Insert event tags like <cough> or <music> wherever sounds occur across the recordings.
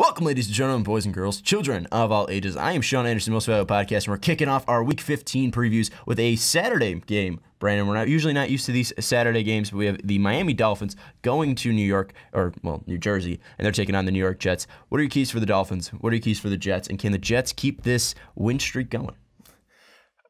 Welcome, ladies and gentlemen, boys and girls, children of all ages. I am Sean Anderson, Most Valuable Podcast, and we're kicking off our Week 15 previews with a Saturday game. Brandon, we're not usually not used to these Saturday games, but we have the Miami Dolphins going to New York, or well, New Jersey, and they're taking on the New York Jets. What are your keys for the Dolphins? What are your keys for the Jets? And can the Jets keep this win streak going?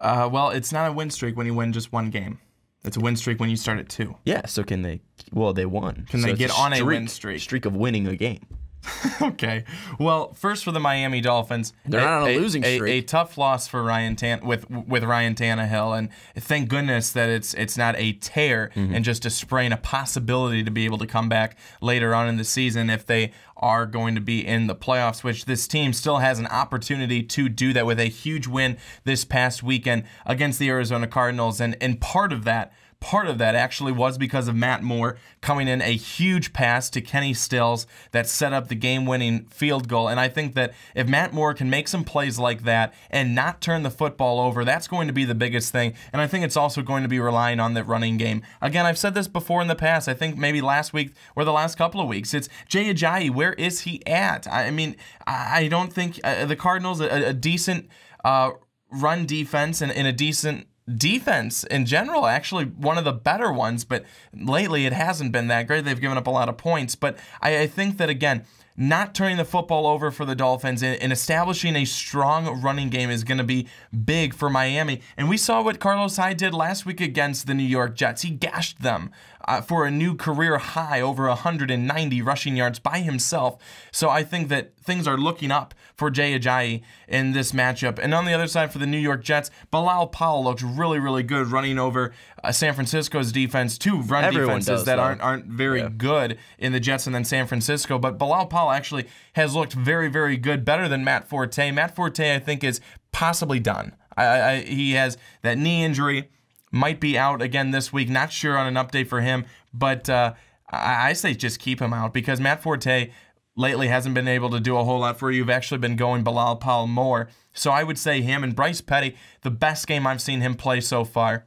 Uh, well, it's not a win streak when you win just one game. It's a win streak when you start at two. Yeah. So can they? Well, they won. Can So they get on a win streak? Streak of winning a game. <laughs> okay. Well, first for the Miami Dolphins, They're not on a losing a, streak. A tough loss for Ryan Tan with with Ryan Tannehill, and thank goodness that it's it's not a tear Mm-hmm. and just a sprain, a possibility to be able to come back later on in the season if they are going to be in the playoffs. Which this team still has an opportunity to do that with a huge win this past weekend against the Arizona Cardinals, and and part of that Part of that actually was because of Matt Moore coming in a huge pass to Kenny Stills that set up the game winning field goal. And I think that if Matt Moore can make some plays like that and not turn the football over, that's going to be the biggest thing. And I think it's also going to be relying on the running game. Again, I've said this before in the past. I think maybe last week or the last couple of weeks. It's Jay Ajayi. Where is he at? I mean, I don't think uh, the Cardinals, a, a decent uh, run defense and, and a decent defense in general, actually one of the better ones, but lately it hasn't been that great. They've given up a lot of points. But I, I think that, again, not turning the football over for the Dolphins and, and establishing a strong running game is going to be big for Miami. And we saw what Carlos Hyde did last week against the New York Jets. He gashed them uh, for a new career high, over 190 rushing yards by himself. So I think that things are looking up for Jay Ajayi in this matchup. And on the other side for the New York Jets, Bilal Powell looks really, really good running over uh, San Francisco's defense. Two run Everyone defenses does, that though. aren't aren't very good in the Jets and then San Francisco. But Bilal Powell actually has looked very, very good, better than Matt Forte. Matt Forte, I think, is possibly done. I, I, he has that knee injury, might be out again this week. Not sure on an update for him, but uh, I, I say just keep him out because Matt Forte lately hasn't been able to do a whole lot for you. You've actually been going Bilal Powell more. So I would say him and Bryce Petty, the best game I've seen him play so far.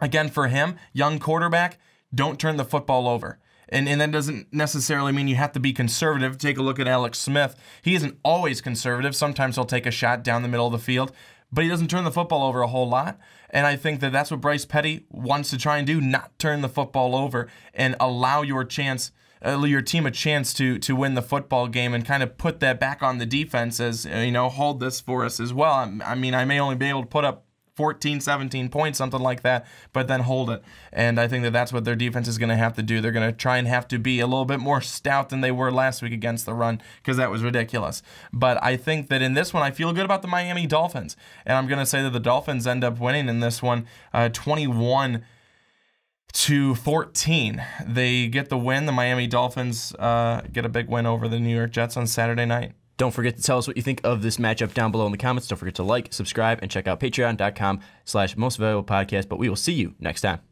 Again, for him, young quarterback, don't turn the football over. And, and that doesn't necessarily mean you have to be conservative. Take a look at Alex Smith. He isn't always conservative. Sometimes he'll take a shot down the middle of the field, but he doesn't turn the football over a whole lot. And I think that that's what Bryce Petty wants to try and do not turn the football over and allow your chance. Uh, your team a chance to to win the football game and kind of put that back on the defense as uh, you know hold this for us as well. I, I mean I may only be able to put up 14, 17 points, something like that, but then hold it. And I think that that's what their defense is going to have to do. They're going to try and have to be a little bit more stout than they were last week against the run because that was ridiculous. But I think that in this one, I feel good about the Miami Dolphins. And I'm going to say that the Dolphins end up winning in this one uh, 21 to 14. They get the win. The Miami Dolphins uh, get a big win over the New York Jets on Saturday night. Don't forget to tell us what you think of this matchup down below in the comments. Don't forget to like, subscribe, and check out patreon.com slash most valuable podcast. But we will see you next time.